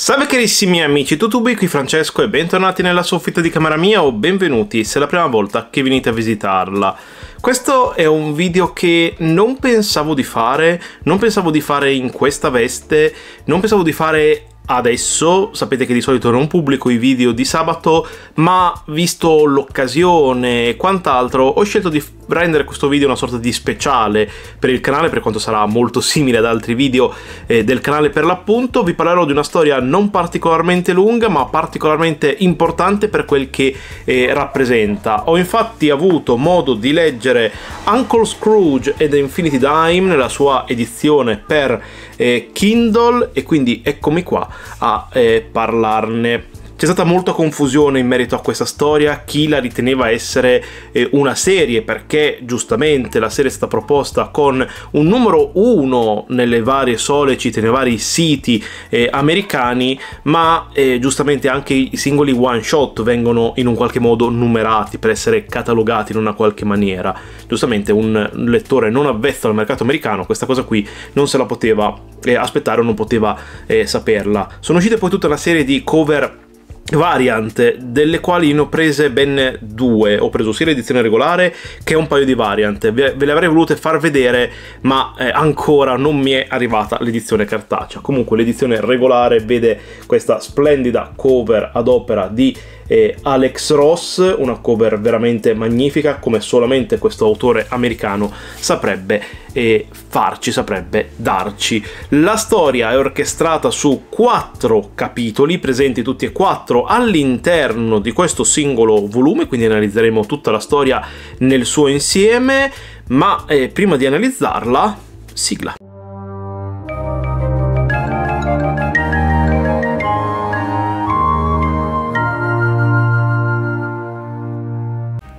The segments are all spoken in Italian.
Salve carissimi amici tutubi, qui Francesco e bentornati nella soffitta di camera mia o benvenuti se è la prima volta che venite a visitarla. Questo è un video che non pensavo di fare, non pensavo di fare in questa veste, non pensavo di fare adesso, sapete che di solito non pubblico i video di sabato, ma visto l'occasione e quant'altro ho scelto di rendere questo video una sorta di speciale per il canale, per quanto sarà molto simile ad altri video eh, del canale per l'appunto. Vi parlerò di una storia non particolarmente lunga, ma particolarmente importante per quel che eh, rappresenta. Ho infatti avuto modo di leggere Uncle Scrooge e The Infinity Dime nella sua edizione per eh, Kindle e quindi eccomi qua a eh, parlarne. C'è stata molta confusione in merito a questa storia, chi la riteneva essere eh, una serie, perché giustamente la serie è stata proposta con un numero uno nelle varie solecite, nei vari siti eh, americani, ma eh, giustamente anche i singoli one shot vengono in un qualche modo numerati per essere catalogati in una qualche maniera. Giustamente un lettore non avvezzo al mercato americano questa cosa qui non se la poteva eh, aspettare o non poteva eh, saperla. Sono uscite poi tutta una serie di cover variant delle quali ne ho prese ben due. Ho preso sia l'edizione regolare che un paio di variant ve, ve le avrei volute far vedere ma eh, ancora non mi è arrivata l'edizione cartacea. Comunque l'edizione regolare vede questa splendida cover ad opera di eh, Alex Ross una cover veramente magnifica come solamente questo autore americano saprebbe eh, farci saprebbe darci. La storia è orchestrata su quattro capitoli presenti tutti e quattro dentro all'interno di questo singolo volume, quindi analizzeremo tutta la storia nel suo insieme, ma eh, prima di analizzarla, sigla.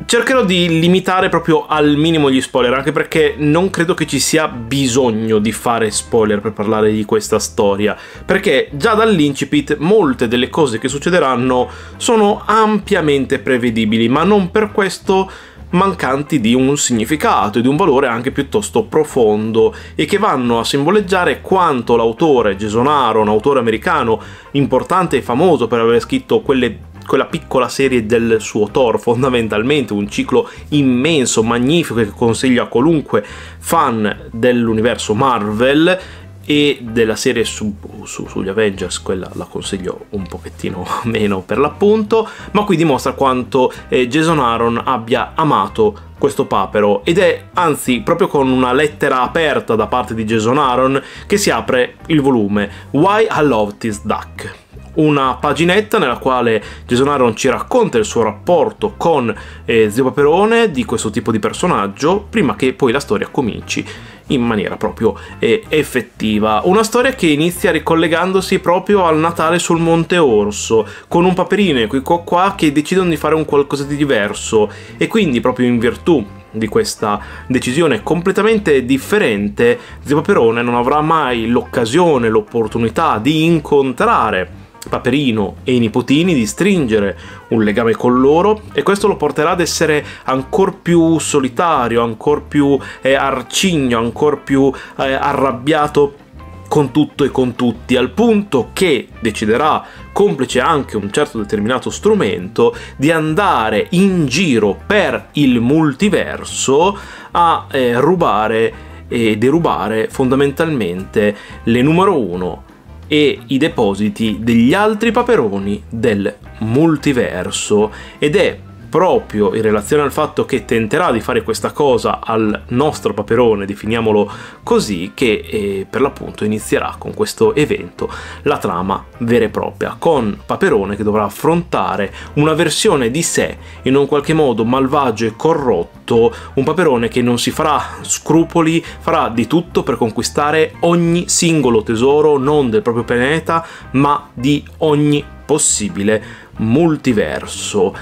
Cercherò di limitare proprio al minimo gli spoiler, anche perché non credo che ci sia bisogno di fare spoiler per parlare di questa storia, perché già dall'incipit molte delle cose che succederanno sono ampiamente prevedibili, ma non per questo mancanti di un significato e di un valore anche piuttosto profondo e che vanno a simboleggiare quanto l'autore Jason Aaron, autore americano importante e famoso per aver scritto quelle quella piccola serie del suo Thor, fondamentalmente un ciclo immenso, magnifico che consiglio a qualunque fan dell'universo Marvel e della serie su, su, sugli Avengers, quella la consiglio un pochettino meno per l'appunto, ma qui dimostra quanto eh, Jason Aaron abbia amato questo papero ed è anzi proprio con una lettera aperta da parte di Jason Aaron che si apre il volume Why I Love This Duck una paginetta nella quale Jason Aaron ci racconta il suo rapporto con eh, Zio Paperone di questo tipo di personaggio prima che poi la storia cominci in maniera proprio eh, effettiva. Una storia che inizia ricollegandosi proprio al Natale sul Monte Orso, con un paperino e qui qua che decidono di fare un qualcosa di diverso e quindi proprio in virtù di questa decisione completamente differente, Zio Paperone non avrà mai l'occasione, l'opportunità di incontrare Paperino e i nipotini di stringere un legame con loro e questo lo porterà ad essere ancora più solitario, ancora più eh, arcigno, ancora più eh, arrabbiato con tutto e con tutti, al punto che deciderà, complice anche un certo determinato strumento, di andare in giro per il multiverso a eh, rubare e derubare fondamentalmente le numero uno e i depositi degli altri paperoni del multiverso. Ed è proprio in relazione al fatto che tenterà di fare questa cosa al nostro paperone, definiamolo così, che eh, per l'appunto inizierà con questo evento la trama vera e propria, con Paperone che dovrà affrontare una versione di sé in un qualche modo malvagio e corrotto, un Paperone che non si farà scrupoli, farà di tutto per conquistare ogni singolo tesoro, non del proprio pianeta, ma di ogni possibile multiverso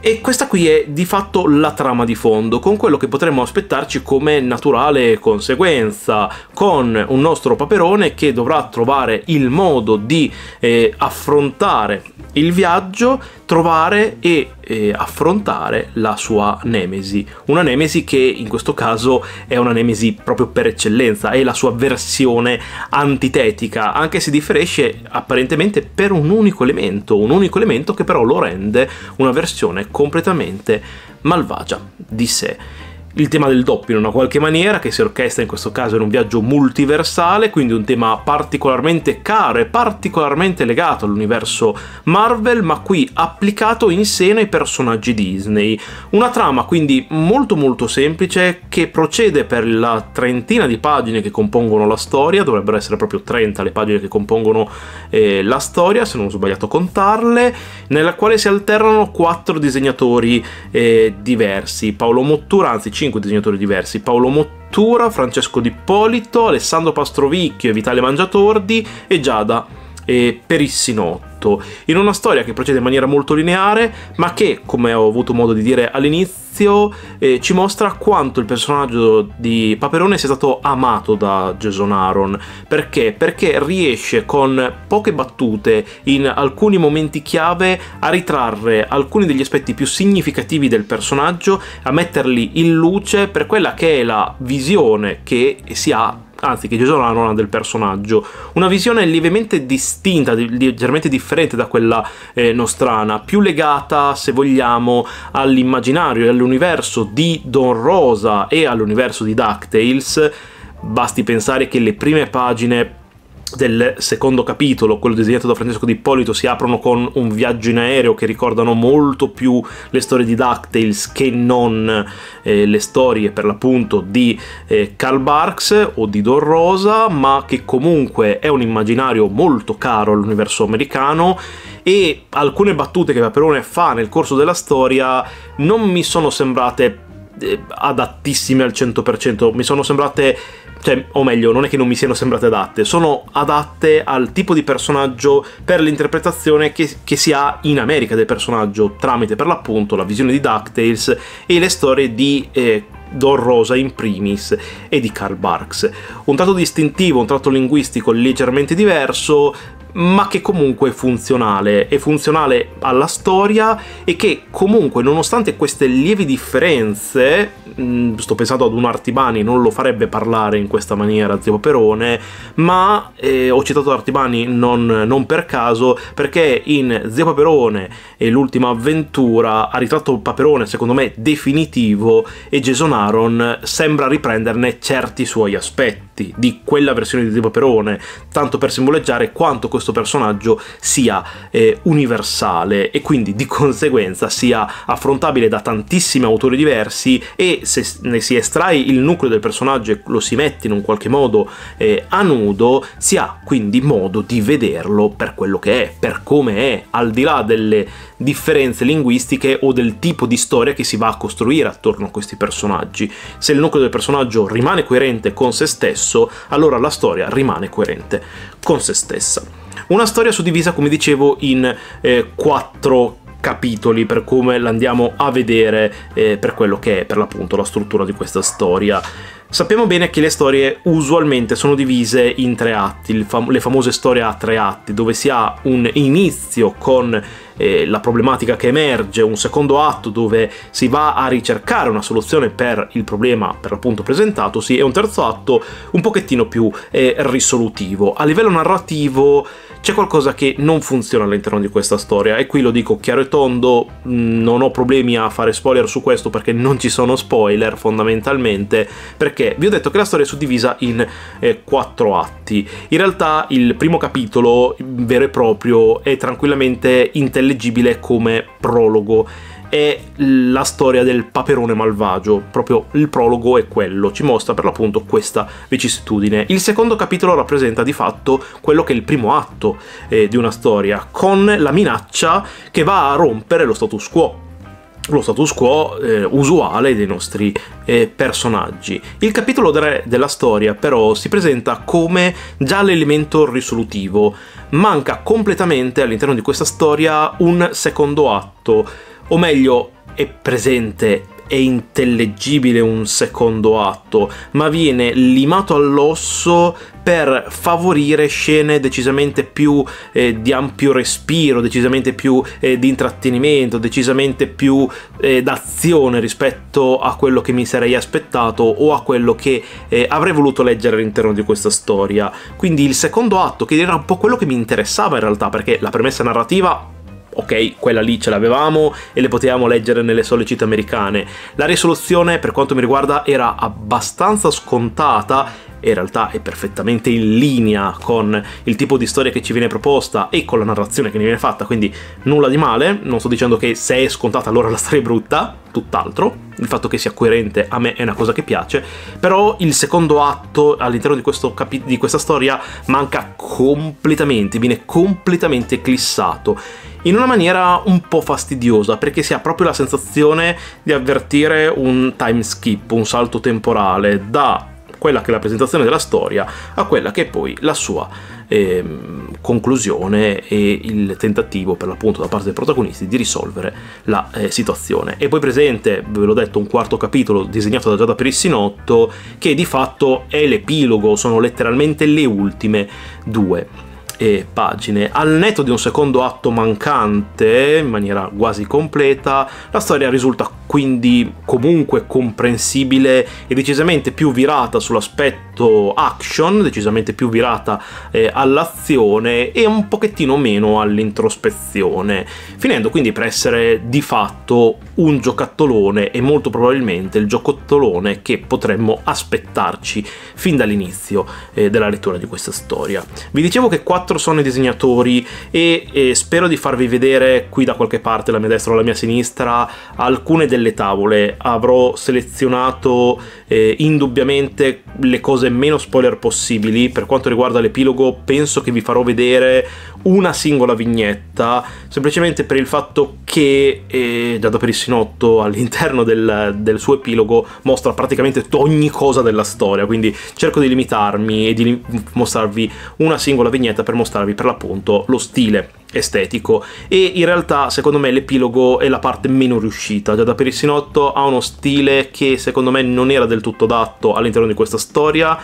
e questa qui è di fatto la trama di fondo, con quello che potremmo aspettarci come naturale conseguenza, con un nostro paperone che dovrà trovare il modo di eh, affrontare il viaggio, trovare e eh, affrontare la sua nemesi. Una nemesi che in questo caso è una nemesi proprio per eccellenza, è la sua versione antitetica, anche se differisce apparentemente per un unico elemento, un unico elemento che però lo rende una versione completamente malvagia di sé il tema del doppio in una qualche maniera, che si orchestra in questo caso in un viaggio multiversale, quindi un tema particolarmente caro e particolarmente legato all'universo Marvel, ma qui applicato in seno ai personaggi Disney. Una trama quindi molto molto semplice che procede per la trentina di pagine che compongono la storia, dovrebbero essere proprio 30 le pagine che compongono eh, la storia, se non ho sbagliato a contarle, nella quale si alternano quattro disegnatori eh, diversi, Paolo Mottura, anzi 5 cinque disegnatori diversi, Paolo Mottura, Francesco D'Ippolito, Alessandro Pastrovicchio, Vitale Mangiatordi e Giada e Perissinotto, in una storia che procede in maniera molto lineare, ma che, come ho avuto modo di dire all'inizio, eh, ci mostra quanto il personaggio di Paperone sia stato amato da Jason Aaron. Perché? Perché riesce con poche battute, in alcuni momenti chiave, a ritrarre alcuni degli aspetti più significativi del personaggio, a metterli in luce per quella che è la visione che si ha anzi che Gesù non ha del personaggio, una visione lievemente distinta, leggermente differente da quella eh, nostrana, più legata, se vogliamo, all'immaginario e all'universo di Don Rosa e all'universo di DuckTales. Basti pensare che le prime pagine del secondo capitolo, quello disegnato da Francesco Di Ippolito, si aprono con un viaggio in aereo che ricordano molto più le storie di DuckTales che non eh, le storie per l'appunto di eh, Karl Barks o di Don Rosa, ma che comunque è un immaginario molto caro all'universo americano e alcune battute che Paperone fa nel corso della storia non mi sono sembrate eh, adattissime al 100%, mi sono sembrate cioè, o meglio, non è che non mi siano sembrate adatte, sono adatte al tipo di personaggio per l'interpretazione che, che si ha in America del personaggio, tramite per l'appunto la visione di DuckTales e le storie di eh, Don Rosa in primis e di Karl Barks. Un tratto distintivo, un tratto linguistico leggermente diverso, ma che comunque è funzionale, è funzionale alla storia e che comunque nonostante queste lievi differenze, mm, sto pensando ad un Artibani, non lo farebbe parlare in questa maniera Zio Paperone, ma eh, ho citato Artibani non, non, per caso perché in Zio Paperone e l'ultima avventura ha ritratto Paperone secondo me definitivo e Jason Aaron sembra riprenderne certi suoi aspetti di quella versione di Zio Paperone, tanto per simboleggiare quanto questo questo personaggio sia eh, universale e quindi di conseguenza sia affrontabile da tantissimi autori diversi e se ne si estrae il nucleo del personaggio e lo si mette in un qualche modo eh, a nudo, si ha quindi modo di vederlo per quello che è, per come è, al di là delle differenze linguistiche o del tipo di storia che si va a costruire attorno a questi personaggi. Se il nucleo del personaggio rimane coerente con se stesso, allora la storia rimane coerente con se stessa. Una storia suddivisa, come dicevo, in eh, quattro capitoli per come l'andiamo a vedere eh, per quello che è per l'appunto la struttura di questa storia. Sappiamo bene che le storie usualmente sono divise in tre atti, fam le famose storie a tre atti, dove si ha un inizio con eh, la problematica che emerge, un secondo atto dove si va a ricercare una soluzione per il problema per l'appunto presentatosi e un terzo atto un pochettino più eh, risolutivo. A livello narrativo c'è qualcosa che non funziona all'interno di questa storia e qui lo dico chiaro e tondo, mm, non ho problemi a fare spoiler su questo perché non ci sono spoiler fondamentalmente, perché vi ho detto che la storia è suddivisa in eh, quattro atti. In realtà il primo capitolo vero e proprio è tranquillamente intellegibile come prologo è la storia del paperone malvagio, proprio il prologo è quello, ci mostra per l'appunto questa vicissitudine. Il secondo capitolo rappresenta di fatto quello che è il primo atto eh, di una storia, con la minaccia che va a rompere lo status quo lo status quo eh, usuale dei nostri eh, personaggi. Il capitolo 3 della storia però si presenta come già l'elemento risolutivo, manca completamente all'interno di questa storia un secondo atto o meglio è presente è intellegibile un secondo atto, ma viene limato all'osso per favorire scene decisamente più eh, di ampio respiro, decisamente più eh, di intrattenimento, decisamente più eh, d'azione rispetto a quello che mi sarei aspettato o a quello che eh, avrei voluto leggere all'interno di questa storia. Quindi il secondo atto, che era un po' quello che mi interessava in realtà, perché la premessa narrativa ok, quella lì ce l'avevamo e le potevamo leggere nelle sollecite americane. La risoluzione, per quanto mi riguarda, era abbastanza scontata in realtà è perfettamente in linea con il tipo di storia che ci viene proposta e con la narrazione che ne viene fatta, quindi nulla di male, non sto dicendo che se è scontata allora la storia è brutta, tutt'altro, il fatto che sia coerente a me è una cosa che piace, però il secondo atto all'interno di, capi- di questa storia manca completamente, viene completamente eclissato in una maniera un po' fastidiosa perché si ha proprio la sensazione di avvertire un time skip, un salto temporale da quella che è la presentazione della storia a quella che è poi la sua eh, conclusione e il tentativo per l'appunto da parte dei protagonisti di risolvere la eh, situazione. E poi presente, ve l'ho detto, un quarto capitolo disegnato da Giada Perissinotto che di fatto è l'epilogo, sono letteralmente le ultime due e pagine. Al netto di un secondo atto mancante, in maniera quasi completa, la storia risulta quindi comunque comprensibile e decisamente più virata sull'aspetto action, decisamente più virata eh, all'azione e un pochettino meno all'introspezione, finendo quindi per essere di fatto un giocattolone e molto probabilmente il giocattolone che potremmo aspettarci fin dall'inizio eh, della lettura di questa storia. Vi dicevo che quattro sono i disegnatori e, e spero di farvi vedere qui da qualche parte, la mia destra o la mia sinistra, alcune delle tavole. Avrò selezionato eh, indubbiamente le cose meno spoiler possibili. Per quanto riguarda l'epilogo, penso che vi farò vedere una singola vignetta, semplicemente per il fatto che eh, Giada Perissinotto all'interno del, del, suo epilogo mostra praticamente ogni cosa della storia, quindi cerco di limitarmi e di mostrarvi una singola vignetta per mostrarvi per l'appunto lo stile estetico. E in realtà secondo me l'epilogo è la parte meno riuscita. Giada Perissinotto ha uno stile che secondo me non era del tutto adatto all'interno di questa storia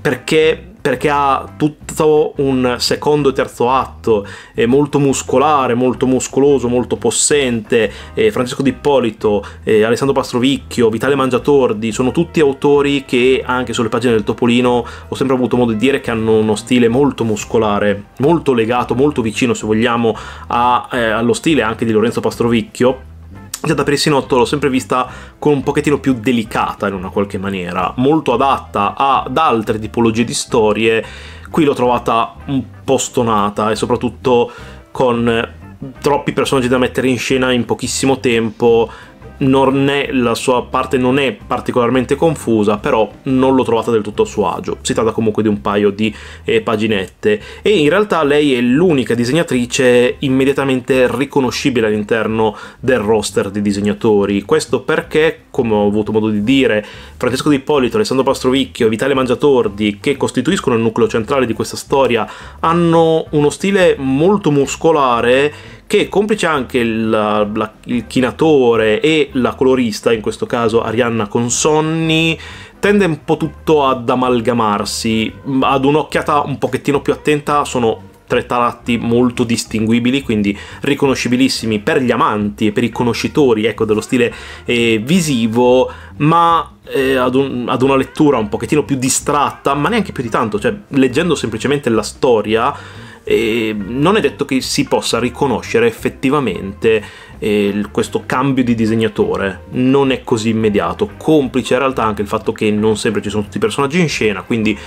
perché perché ha tutto un secondo e terzo atto, è molto muscolare, molto muscoloso, molto possente. Eh, Francesco Di Ippolito, eh, Alessandro Pastrovicchio, Vitale Mangiatordi, sono tutti autori che anche sulle pagine del Topolino ho sempre avuto modo di dire che hanno uno stile molto muscolare, molto legato, molto vicino se vogliamo a, eh, allo stile anche di Lorenzo Pastrovicchio già da Perissinotto l'ho sempre vista con un pochettino più delicata in una qualche maniera, molto adatta ad altre tipologie di storie, qui l'ho trovata un po' stonata e soprattutto con troppi personaggi da mettere in scena in pochissimo tempo non è, la sua parte non è particolarmente confusa, però non l'ho trovata del tutto a suo agio. Si tratta comunque di un paio di eh, paginette e in realtà lei è l'unica disegnatrice immediatamente riconoscibile all'interno del roster di disegnatori. Questo perché, come ho avuto modo di dire, Francesco Di Ippolito, Alessandro Pastrovicchio Vitale Mangiatordi, che costituiscono il nucleo centrale di questa storia, hanno uno stile molto muscolare che complice anche il, la, il chinatore e la colorista, in questo caso Arianna Consonni, tende un po' tutto ad amalgamarsi. Ad un'occhiata un pochettino più attenta sono tre tratti molto distinguibili, quindi riconoscibilissimi per gli amanti e per i conoscitori ecco, dello stile eh, visivo, ma eh, ad, un, ad, una lettura un pochettino più distratta, ma neanche più di tanto, cioè leggendo semplicemente la storia e non è detto che si possa riconoscere effettivamente eh, questo cambio di disegnatore, non è così immediato, complice in realtà anche il fatto che non sempre ci sono tutti i personaggi in scena, quindi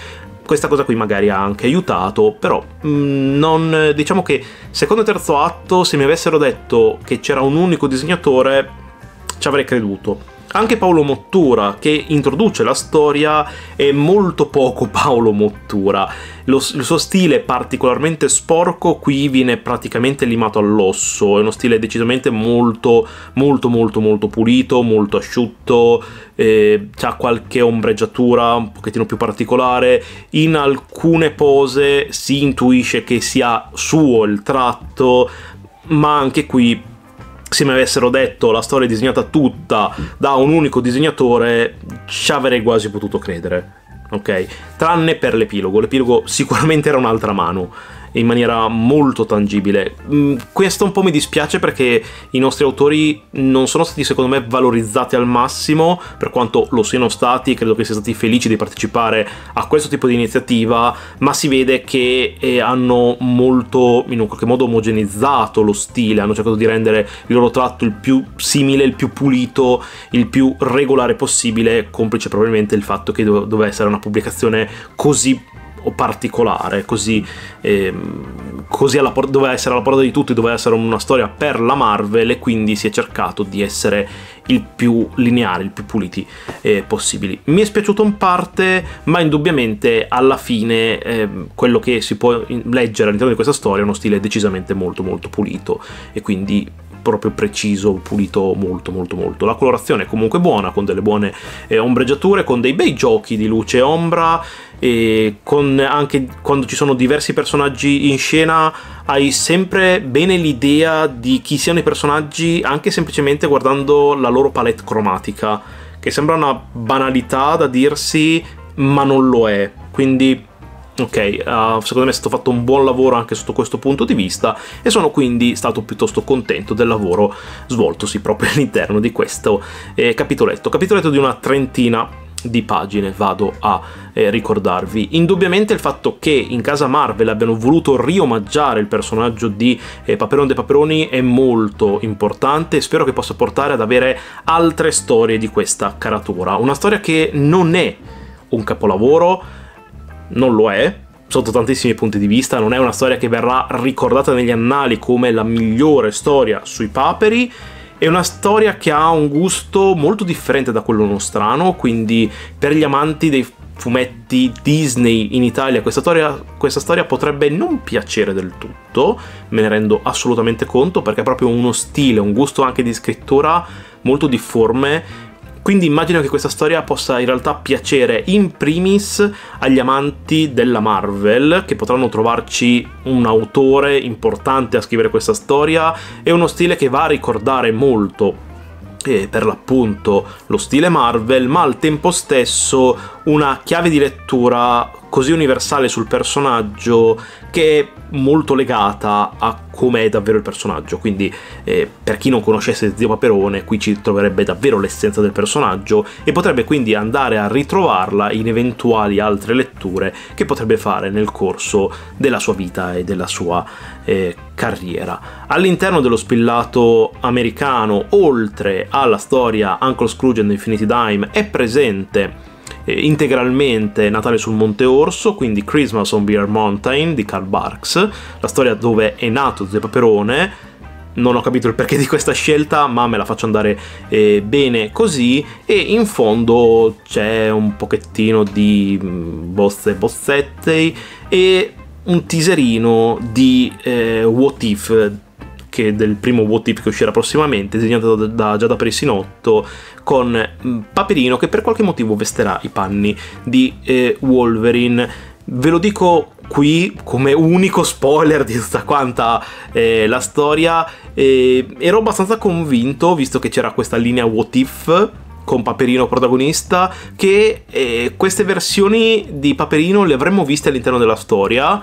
questa cosa qui magari ha anche aiutato, però mh, mm, non, diciamo che secondo e terzo atto se mi avessero detto che c'era un unico disegnatore ci avrei creduto anche Paolo Mottura, che introduce la storia, è molto poco Paolo Mottura. Lo, il suo stile particolarmente sporco qui viene praticamente limato all'osso, è uno stile decisamente molto, molto, molto, molto pulito, molto asciutto, eh, ha qualche ombreggiatura un pochettino più particolare. In alcune pose si intuisce che sia suo il tratto, ma anche qui se mi avessero detto la storia disegnata tutta da un unico disegnatore, ci avrei quasi potuto credere. Ok? Tranne per l'epilogo. L'epilogo sicuramente era un'altra mano in maniera molto tangibile. Mm, questo un po' mi dispiace perché i nostri autori non sono stati secondo me valorizzati al massimo, per quanto lo siano stati, credo che siano stati felici di partecipare a questo tipo di iniziativa, ma si vede che eh, hanno molto, in un qualche modo, omogenizzato lo stile, hanno cercato di rendere il loro tratto il più simile, il più pulito, il più regolare possibile, complice probabilmente il fatto che doveva essere una pubblicazione così o particolare, così, ehm, così alla, doveva essere alla porta di tutti, doveva essere una storia per la Marvel e quindi si è cercato di essere il più lineare, il più puliti eh, possibili. Mi è spiaciuto in parte, ma indubbiamente alla fine eh, quello che si può leggere all'interno di questa storia è uno stile decisamente molto molto pulito e quindi proprio preciso, pulito molto molto molto. La colorazione è comunque buona, con delle buone eh, ombreggiature, con dei bei giochi di luce e ombra, e con anche quando ci sono diversi personaggi in scena hai sempre bene l'idea di chi siano i personaggi anche semplicemente guardando la loro palette cromatica, che sembra una banalità da dirsi, ma non lo è. Quindi Ok, uh, secondo me è stato fatto un buon lavoro anche sotto questo punto di vista e sono quindi stato piuttosto contento del lavoro svoltosi proprio all'interno di questo eh, capitoletto. Capitoletto di una trentina di pagine vado a eh, ricordarvi. Indubbiamente il fatto che in casa Marvel abbiano voluto riomaggiare il personaggio di eh, Paperon de Paperoni è molto importante e spero che possa portare ad avere altre storie di questa caratura. Una storia che non è un capolavoro, non lo è, sotto tantissimi punti di vista, non è una storia che verrà ricordata negli annali come la migliore storia sui paperi, è una storia che ha un gusto molto differente da quello nostrano, quindi per gli amanti dei fumetti Disney in Italia questa storia, questa storia potrebbe non piacere del tutto, me ne rendo assolutamente conto, perché è proprio uno stile, un gusto anche di scrittura molto difforme quindi immagino che questa storia possa in realtà piacere in primis agli amanti della Marvel, che potranno trovarci un autore importante a scrivere questa storia e uno stile che va a ricordare molto eh, per l'appunto lo stile Marvel, ma al tempo stesso una chiave di lettura così universale sul personaggio che è molto legata a com'è davvero il personaggio. Quindi, eh, per chi non conoscesse Zio Paperone, qui ci troverebbe davvero l'essenza del personaggio e potrebbe quindi andare a ritrovarla in eventuali altre letture che potrebbe fare nel corso della sua vita e della sua eh, carriera. All'interno dello spillato americano, oltre alla storia Uncle Scrooge and Infinity Dime, è presente eh, integralmente Natale sul Monte Orso, quindi Christmas on Beer Mountain di Karl Barks, la storia dove è nato Zio Paperone. Non ho capito il perché di questa scelta, ma me la faccio andare eh, bene così. E in fondo c'è un pochettino di mm, bozze bozzette e un teaserino di eh, What If che del primo What If che uscirà prossimamente, disegnato da, da Giada Presinotto, con mm, Paperino che per qualche motivo vesterà i panni di eh, Wolverine. Ve lo dico qui come unico spoiler di tutta quanta eh, la storia. Eh, ero abbastanza convinto, visto che c'era questa linea What If con Paperino protagonista, che eh, queste versioni di Paperino le avremmo viste all'interno della storia,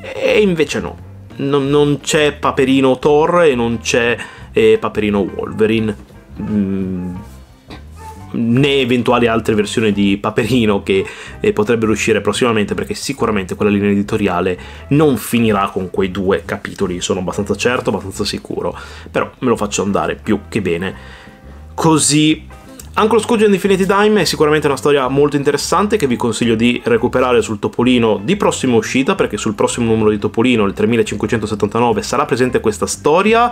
e invece no non, non c'è Paperino Thor e non c'è eh, Paperino Wolverine. Mm, né eventuali altre versioni di Paperino che eh, potrebbero uscire prossimamente perché sicuramente quella linea editoriale non finirà con quei due capitoli, sono abbastanza certo, abbastanza sicuro, però me lo faccio andare più che bene. Così Uncle Scrooge and Infinity Dime è sicuramente una storia molto interessante che vi consiglio di recuperare sul Topolino di prossima uscita, perché sul prossimo numero di Topolino, il 3579, sarà presente questa storia.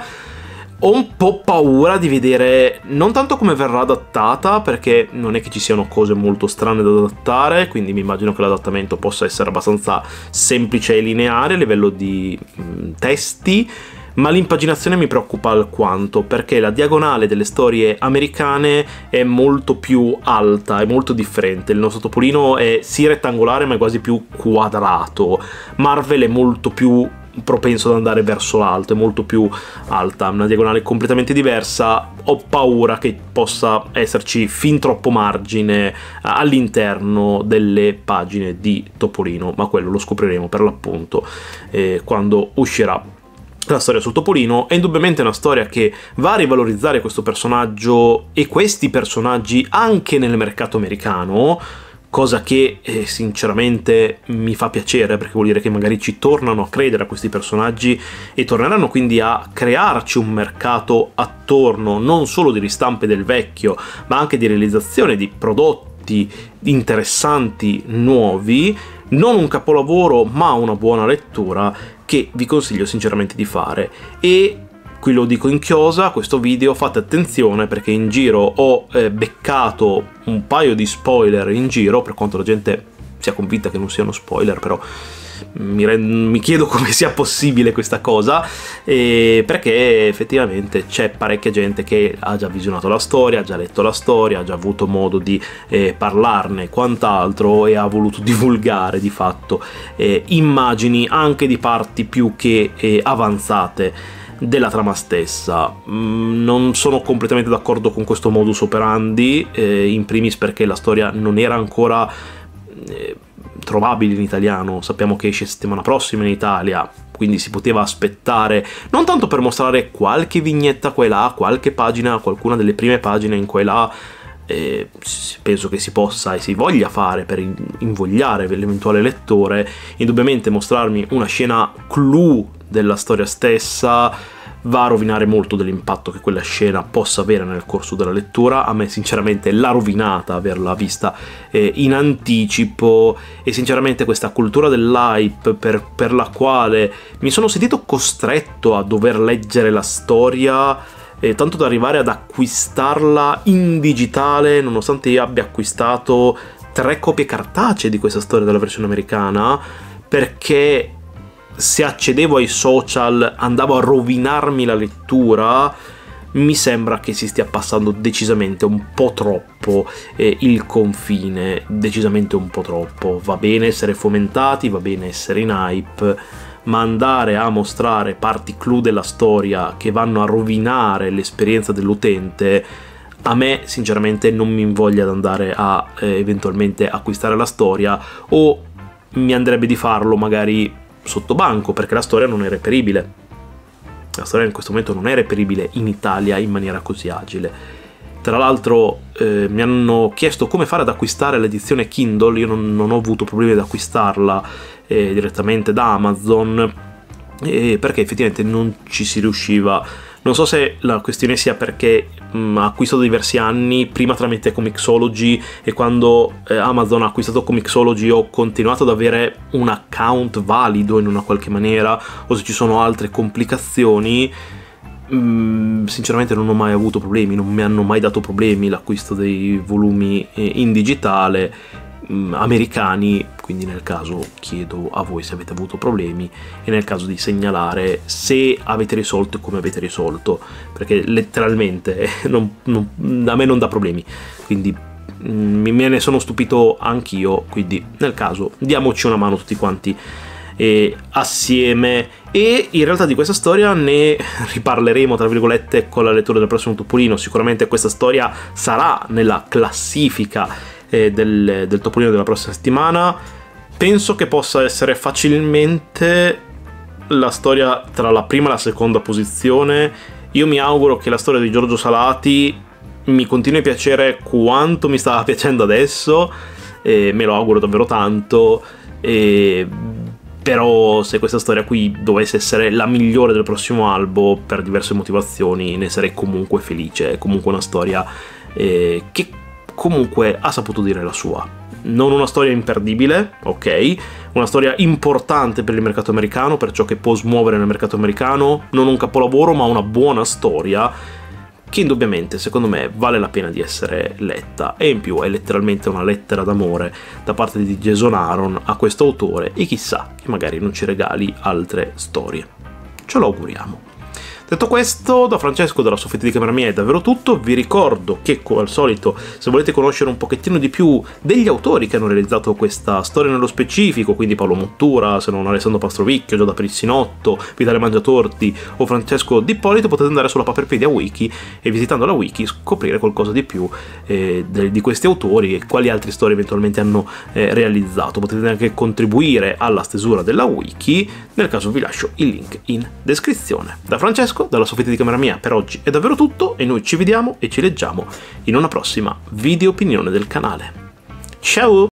Ho un po' paura di vedere non tanto come verrà adattata, perché non è che ci siano cose molto strane da adattare, quindi mi immagino che l'adattamento possa essere abbastanza semplice e lineare a livello di mh, mm, testi ma l'impaginazione mi preoccupa alquanto perché la diagonale delle storie americane è molto più alta, è molto differente. Il nostro topolino è sì rettangolare ma è quasi più quadrato. Marvel è molto più propenso ad andare verso l'alto, è molto più alta, una diagonale completamente diversa, ho paura che possa esserci fin troppo margine eh, all'interno delle pagine di Topolino, ma quello lo scopriremo per l'appunto eh, quando uscirà la storia sul Topolino è indubbiamente una storia che va a rivalorizzare questo personaggio e questi personaggi anche nel mercato americano cosa che eh, sinceramente mi fa piacere perché vuol dire che magari ci tornano a credere a questi personaggi e torneranno quindi a crearci un mercato attorno non solo di ristampe del vecchio ma anche di realizzazione di prodotti interessanti nuovi non un capolavoro ma una buona lettura che vi consiglio sinceramente di fare. E qui lo dico in chiosa, questo video fate attenzione perché in giro ho eh, beccato un paio di spoiler in giro, per quanto la gente sia convinta che non siano spoiler, però mi, mi chiedo come sia possibile questa cosa, perché effettivamente c'è parecchia gente che ha già visionato la storia, ha già letto la storia, ha già avuto modo di eh, parlarne e quant'altro e ha voluto divulgare di fatto eh, immagini anche di parti più che eh, avanzate della trama stessa. Mm, non sono completamente d'accordo con questo modus operandi, eh, in primis perché la storia non era ancora eh, trovabile in italiano, sappiamo che esce settimana prossima in Italia, quindi si poteva aspettare, non tanto per mostrare qualche vignetta qua e là, qualche pagina, qualcuna delle prime pagine in qua e là, eh, penso che si possa e si voglia fare per invogliare l'eventuale lettore, indubbiamente mostrarmi una scena clou della storia stessa va a rovinare molto dell'impatto che quella scena possa avere nel corso della lettura. A me sinceramente l'ha rovinata averla vista eh, in anticipo e sinceramente questa cultura dell'hype per, per la quale mi sono sentito costretto a dover leggere la storia eh, tanto da arrivare ad acquistarla in digitale nonostante io abbia acquistato tre copie cartacee di questa storia della versione americana perché se accedevo ai social andavo a rovinarmi la lettura, mi sembra che si stia passando decisamente un po' troppo eh, il confine, decisamente un po' troppo. Va bene essere fomentati, va bene essere in hype, ma andare a mostrare parti clou della storia che vanno a rovinare l'esperienza dell'utente, a me sinceramente non mi invoglia ad andare a eh, eventualmente acquistare la storia o mi andrebbe di farlo magari sotto banco perché la storia non è reperibile. La storia in questo momento non è reperibile in Italia in maniera così agile. Tra l'altro eh, mi hanno chiesto come fare ad acquistare l'edizione Kindle, io non, non ho avuto problemi ad acquistarla eh, direttamente da Amazon eh, perché effettivamente non ci si riusciva non so se la questione sia perché mh, mm, ha acquistato diversi anni, prima tramite Comixology e quando eh, Amazon ha acquistato Comixology ho continuato ad avere un account valido in una qualche maniera o se ci sono altre complicazioni. Mm, sinceramente non ho mai avuto problemi, non mi hanno mai dato problemi l'acquisto dei volumi eh, in digitale mh, americani, quindi nel caso chiedo a voi se avete avuto problemi e nel caso di segnalare se avete risolto e come avete risolto, perché letteralmente non, non, a me non dà problemi, quindi mh, me ne sono stupito anch'io, quindi nel caso diamoci una mano tutti quanti eh, assieme. E in realtà di questa storia ne riparleremo tra virgolette con la lettura del prossimo Topolino. Sicuramente questa storia sarà nella classifica eh, del, del Topolino della prossima settimana. Penso che possa essere facilmente la storia tra la prima e la seconda posizione. Io mi auguro che la storia di Giorgio Salati mi continui a piacere quanto mi stava piacendo adesso. E me lo auguro davvero tanto. E però se questa storia qui dovesse essere la migliore del prossimo albo per diverse motivazioni ne sarei comunque felice è comunque una storia eh, che comunque ha saputo dire la sua. Non una storia imperdibile, ok, una storia importante per il mercato americano, per ciò che può smuovere nel mercato americano, non un capolavoro ma una buona storia che indubbiamente secondo me vale la pena di essere letta e in più è letteralmente una lettera d'amore da parte di Jason Aaron a questo autore e chissà che magari non ci regali altre storie. Ce lo auguriamo. Detto questo, da Francesco dalla soffitta di camera mia è davvero tutto. Vi ricordo che, come al solito, se volete conoscere un pochettino di più degli autori che hanno realizzato questa storia nello specifico, quindi Paolo Mottura, se non Alessandro Pastrovicchio, Giada Perissinotto, Vitale Mangiatorti o Francesco D'Ippolito, potete andare sulla Paperpedia Wiki e visitando la wiki scoprire qualcosa di più eh, di questi autori e quali altre storie eventualmente hanno eh, realizzato. Potete anche contribuire alla stesura della wiki, nel caso vi lascio il link in descrizione. Da Francesco, dalla soffitta di camera mia, per oggi è davvero tutto e noi ci vediamo e ci leggiamo in una prossima video opinione del canale. Ciao!